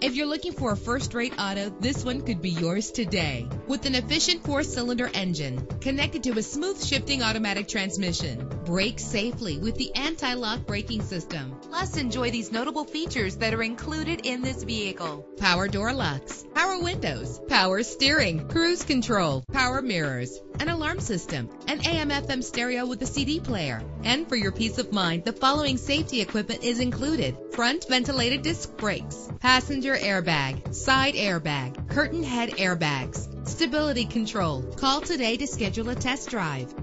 If you're looking for a first-rate auto, this one could be yours today. With an efficient four-cylinder engine connected to a smooth shifting automatic transmission, brake safely with the anti-lock braking system. Plus, enjoy these notable features that are included in this vehicle. Power door locks, power windows, power steering, cruise control, power mirrors, an alarm system, an AM FM stereo with a CD player. And for your peace of mind, the following safety equipment is included. Front ventilated disc brakes, passenger airbag, side airbag, curtain head airbags, stability control. Call today to schedule a test drive.